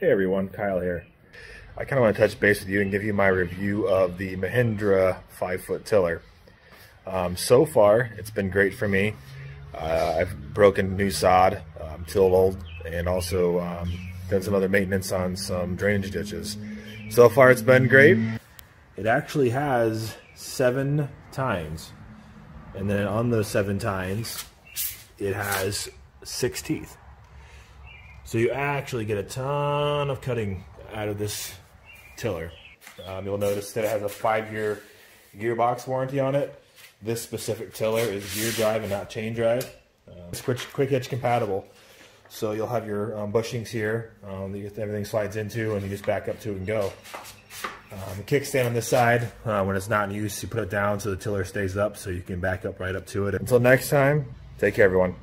Hey everyone, Kyle here. I kind of want to touch base with you and give you my review of the Mahindra 5-foot tiller. Um, so far, it's been great for me. Uh, I've broken new sod, um, tilled old, and also um, done some other maintenance on some drainage ditches. So far, it's been great. It actually has seven tines, and then on those seven tines, it has six teeth. So you actually get a ton of cutting out of this tiller. Um, you'll notice that it has a five-year gearbox warranty on it. This specific tiller is gear drive and not chain drive. Uh, it's quick, quick hitch compatible. So you'll have your um, bushings here um, that everything slides into and you just back up to it and go. Um, the kickstand on this side, uh, when it's not in use, you put it down so the tiller stays up so you can back up right up to it. Until next time, take care everyone.